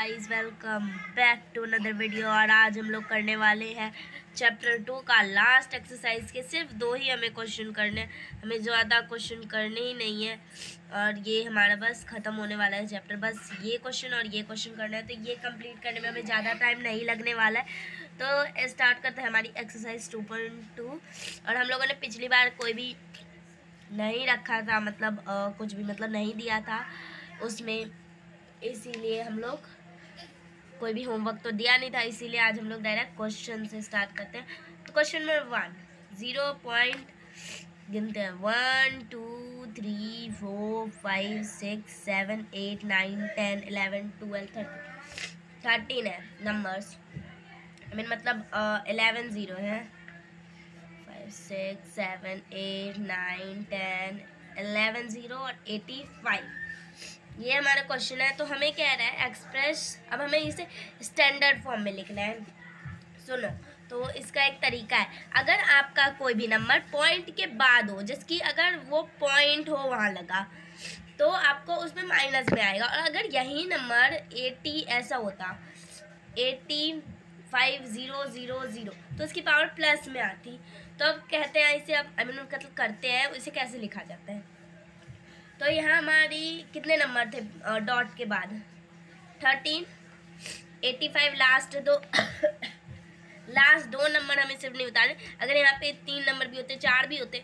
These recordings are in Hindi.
Guys welcome back to another video और आज हम लोग करने वाले हैं चैप्टर टू का लास्ट एक्सरसाइज के सिर्फ़ दो ही हमें क्वेश्चन करने हमें ज़्यादा क्वेश्चन करने ही नहीं है और ये हमारा बस ख़त्म होने वाला है चैप्टर बस ये क्वेश्चन और ये क्वेश्चन करना है। तो ये कंप्लीट करने में हमें ज़्यादा टाइम नहीं लगने वाला है। तो स्टार्ट करते हैं हमारी एक्सरसाइज टू और हम लोगों ने पिछली बार कोई भी नहीं रखा था मतलब आ, कुछ भी मतलब नहीं दिया था उसमें इसीलिए हम लोग कोई भी होमवर्क तो दिया नहीं था, इसीलिए आज हम लोग डायरेक्ट क्वेश्चन से स्टार्ट करते हैं। तो question number one zero point गिनते हैं। One two three four five six seven eight nine ten eleven twelve thirteen thirteen है नंबर्स आई मीन मतलब एलेवन ज़ीरो है। Five six seven eight nine ten eleven zero और एटी फाइव ये हमारा क्वेश्चन है तो हमें कह रहा है? एक्सप्रेस अब हमें इसे स्टैंडर्ड फॉर्म में लिखना है। सुनो तो इसका एक तरीका है। अगर आपका कोई भी नंबर पॉइंट के बाद हो जिसकी अगर वो पॉइंट हो वहाँ लगा तो आपको उसमें माइनस में आएगा। और अगर यही नंबर एटी ऐसा होता eighty five zero zero zero तो उसकी पावर प्लस में आती। तो अब कहते हैं, इसे अब आई मीन मतलब करते हैं, इसे कैसे लिखा जाता है? तो यहाँ हमारी, कितने नंबर थे डॉट के बाद? थर्टीन एटी फाइव लास्ट दो लास्ट दो नंबर हमें सिर्फ़ नहीं बता रहे अगर यहाँ पे तीन नंबर भी होते, चार भी होते,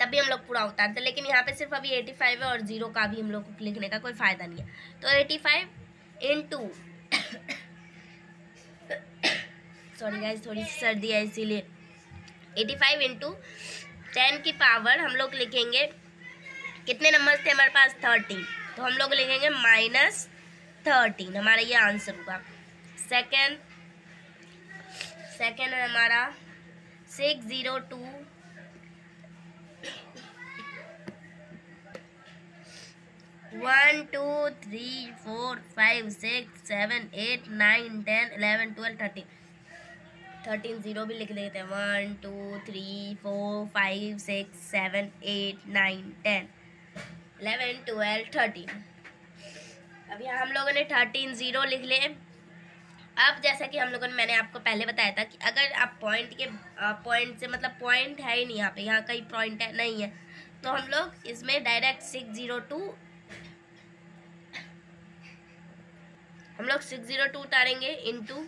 तब भी हम लोग पूरा उतारते लेकिन यहाँ पे सिर्फ़ अभी एटी फाइव है और ज़ीरो का भी हम लोग को लिखने का कोई फ़ायदा नहीं है। तो eighty five into sorry guys थोड़ी सी सर्दी है, इसीलिए एटी फाइव इंटू टेन की पावर हम लोग लिखेंगे कितने नंबर्स थे हमारे पास? थर्टीन तो हम लोग लिखेंगे माइनस थर्टीन हमारा ये आंसर होगा सेकेंड सेकेंड है हमारा six zero two one two three four five six seven eight nine ten eleven twelve thirteen thirteen zero भी लिख देते हैं. One two three four five six seven eight nine ten eleven, twelve, thirteen. अब यहाँ हम लोगों ने थर्टीन, ज़ीरो लिख ले अब जैसा कि हम लोगों ने, मैंने आपको पहले बताया था कि अगर आप पॉइंट के पॉइंट से मतलब पॉइंट है ही नहीं यहाँ पे, यहाँ कहीं पॉइंट है, नहीं है तो हम लोग इसमें डायरेक्ट सिक्स ज़ीरो टू हम लोग सिक्स ज़ीरो टू उतारेंगे इंटू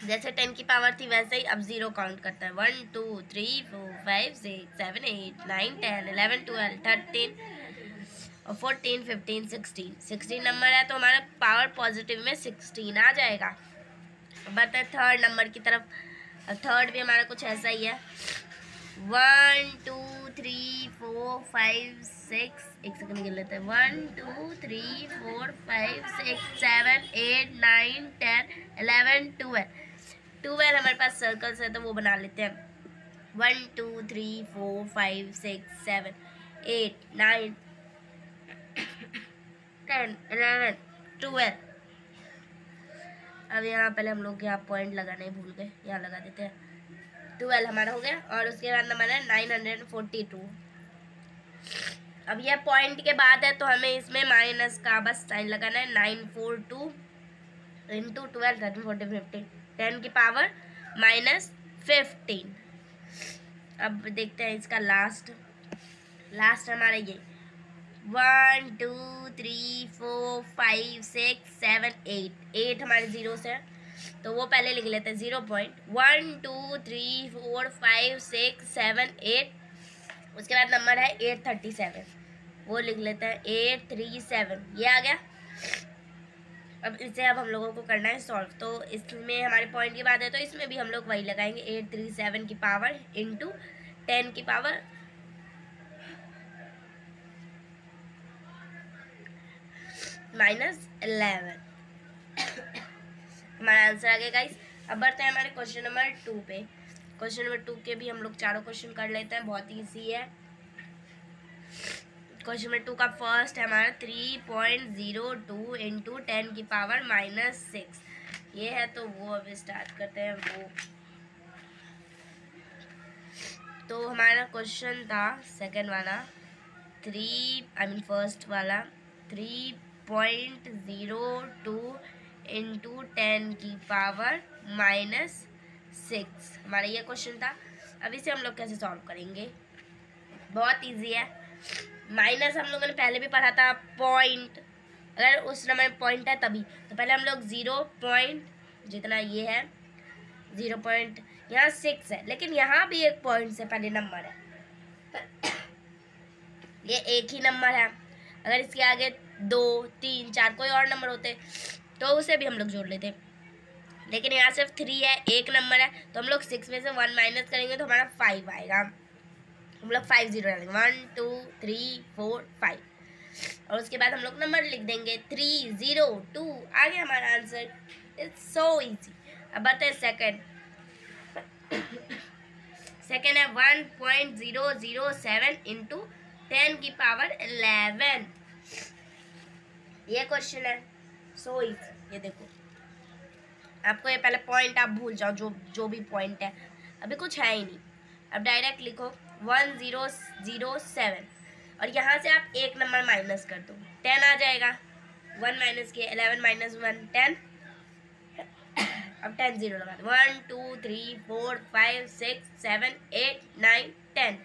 जैसे टेन की पावर थी वैसे ही अब ज़ीरो काउंट करता है। One two three four five six seven eight nine ten eleven twelve thirteen और fourteen fifteen sixteen sixteen number है तो हमारा पावर पॉजिटिव में सिक्सटीन आ जाएगा। बढ़ते थर्ड नंबर की तरफ़। थर्ड भी हमारा कुछ ऐसा ही है। One two three four five six एक सेकंड गिन लेते हैं। One two three four five six seven eight nine ten eleven twelve twelve हमारे पास सर्कल्स है तो वो बना लेते हैं। One two three four five six seven eight nine ten eleven twelve अब यहाँ पहले हम लोग यहाँ पॉइंट लगाने भूल गए, यहाँ लगा देते हैं। ट्वेल्व हमारा हो गया, और उसके बाद हमारा नाइन हंड्रेड फोर्टी टू अब यह पॉइंट के बाद है तो हमें इसमें माइनस का बस साइन लगाना है nine four two into twelve thirteen forty fifteen ten की पावर माइनस फिफ्टीन अब देखते हैं इसका लास्ट लास्ट हमारा ये। One two three four five six seven eight eight हमारे ज़ीरो से तो वो पहले लिख लेते हैं zero point one two three four five six seven eight उसके बाद नंबर है एट थर्टी सेवन वो लिख लेते हैं एट थ्री सेवन ये आ गया। अब इसे अब हम लोगों को करना है सॉल्व तो इसमें हमारे पॉइंट की बात है तो इसमें भी हम लोग वही लगाएँगे एट थ्री सेवन की पावर इंटू टेन की पावर माइनस एलेवन हमारा आंसर आ गया गाइस अब बढ़ते हैं हमारे क्वेश्चन नंबर टू पे. क्वेश्चन नंबर टू के भी हम लोग चारों क्वेश्चन कर लेते हैं, बहुत ईजी है. क्वेश्चन नंबर टू का फ़र्स्ट है हमारा three point zero two into ten की पावर माइनस सिक्स ये है तो वो अभी स्टार्ट करते हैं वो. तो हमारा क्वेश्चन था सेकंड वाला. थ्री आई मीन फ़र्स्ट वाला. Three point zero two into ten की पावर माइनस सिक्स हमारा ये क्वेश्चन था। अब इसे हम लोग कैसे सॉल्व करेंगे? बहुत इजी है। माइनस हम लोगों ने पहले भी पढ़ा था पॉइंट अगर उस नंबर में पॉइंट है तभी। तो पहले हम लोग ज़ीरो पॉइंट जितना ये है ज़ीरो पॉइंट यहाँ सिक्स है। लेकिन यहाँ भी एक पॉइंट से पहले नंबर है। ये एक ही नंबर है। अगर इसके आगे दो, तीन, चार कोई और नंबर होते तो उसे भी हम लोग जोड़ लेते। लेकिन यहाँ सिर्फ़ थ्री है, एक नंबर है तो हम लोग सिक्स में से वन माइनस करेंगे तो हमारा फाइव आएगा। हम लोग फाइव ज़ीरो डालेंगे। One two three four five और उसके बाद हम लोग नंबर लिख देंगे। थ्री ज़ीरो टू आ गया हमारा आंसर इट्स सो इजी अब बताए सेकंड सेकंड है one point zero zero seven into ten की पावर एलेवन ये क्वेश्चन है। सो इजी ये देखो। आपको ये पहले पॉइंट आप भूल जाओ, जो जो भी पॉइंट है। अभी कुछ है ही नहीं। अब डायरेक्ट लिखो वन ज़ीरो ज़ीरो सेवन और यहाँ से आप एक नंबर माइनस कर दो। टेन आ जाएगा। वन माइनस के एलेवन माइनस वन टेन अब टेन ज़ीरो लगा दो। One two three four five six seven eight nine ten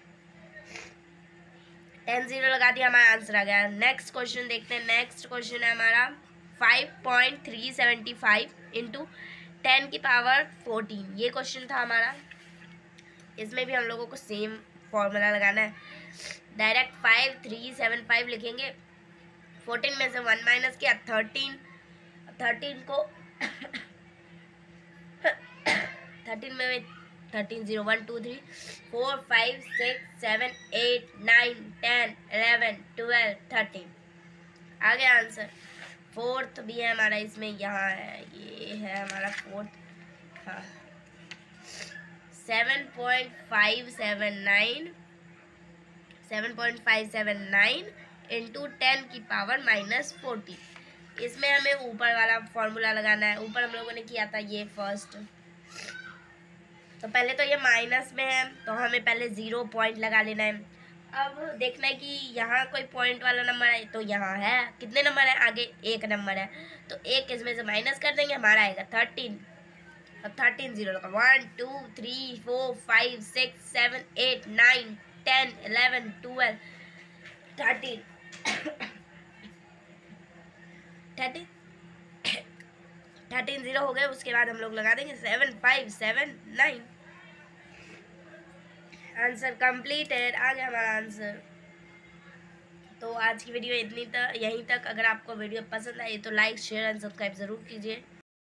ten zero लगा दिया, हमारा आंसर आ गया। नेक्स्ट क्वेश्चन देखते हैं। नेक्स्ट क्वेश्चन है हमारा five point three seventy five into ten की पावर फोर्टीन ये क्वेश्चन था हमारा। इसमें भी हम लोगों को सेम फॉर्मूला लगाना है। Direct five three seven five लिखेंगे। फोर्टीन में से वन माइनस किया थर्टीन थर्टीन को थर्टीन में thirteen zero one two three four five six seven eight nine ten eleven twelve thirteen आ गया आंसर फोर्थ भी है हमारा, इसमें यहाँ है, ये है हमारा फोर्थ हाँ. Seven point five seven nine seven point five seven nine into ten की पावर माइनस फोर्टी इसमें हमें ऊपर वाला फॉर्मूला लगाना है. ऊपर हम लोगों ने किया था ये फ़र्स्ट तो पहले तो ये माइनस में है तो हमें पहले ज़ीरो पॉइंट लगा लेना है। अब देखना है कि यहाँ कोई पॉइंट वाला नंबर है तो यहाँ है। कितने नंबर है? आगे एक नंबर है। तो एक इसमें से माइनस कर देंगे, हमारा आएगा थर्टीन अब थर्टीन ज़ीरो लगा। One two three four five six seven eight nine ten eleven twelve thirteen thirteen thirteen zero हो गए, उसके बाद हम लोग लगा देंगे seven five seven nine answer completed आ गया हमारा आंसर तो आज की वीडियो इतनी तक यहीं तक। अगर आपको वीडियो पसंद आई तो लाइक शेयर एंड सब्सक्राइब ज़रूर कीजिए।